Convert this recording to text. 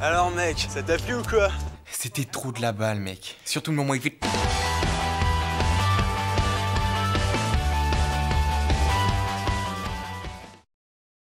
Alors mec, ça t'a plu ou quoi? C'était trop de la balle, mec. Surtout le moment où il fait...